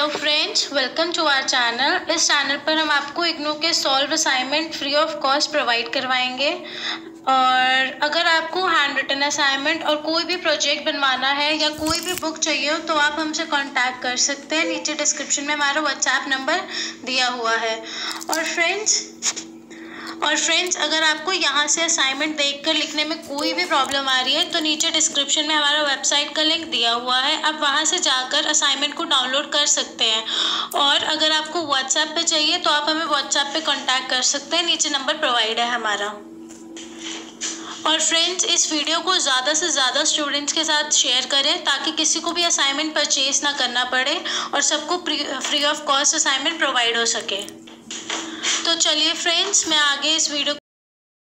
Hello friends welcome to our channel इस channel पर हम आपको इग्नू के solve assignment free of cost provide करवाएँगे। और अगर आपको हैंड रिटन असाइनमेंट और कोई भी प्रोजेक्ट बनवाना है या कोई भी बुक चाहिए हो तो आप हमसे कांटेक्ट कर सकते हैं। नीचे डिस्क्रिप्शन में हमारा व्हाट्सएप नंबर दिया हुआ है। और फ्रेंड्स और फ्रेंड्स अगर आपको यहाँ से असाइनमेंट देखकर लिखने में कोई भी प्रॉब्लम आ रही है तो नीचे डिस्क्रिप्शन में हमारा वेबसाइट का लिंक दिया हुआ है। आप वहाँ से जाकर असाइनमेंट को डाउनलोड कर सकते हैं। और अगर आपको व्हाट्सएप पे चाहिए तो आप हमें व्हाट्सएप पे कांटेक्ट कर सकते हैं। नीचे नंबर प्रोवाइड है हमारा। और फ्रेंड्स इस वीडियो को ज़्यादा से ज़्यादा स्टूडेंट्स के साथ शेयर करें, ताकि किसी को भी असाइनमेंट परचेज ना करना पड़े और सबको free of cost assignment provide हो सके। चलिए फ्रेंड्स मैं आगे इस वीडियो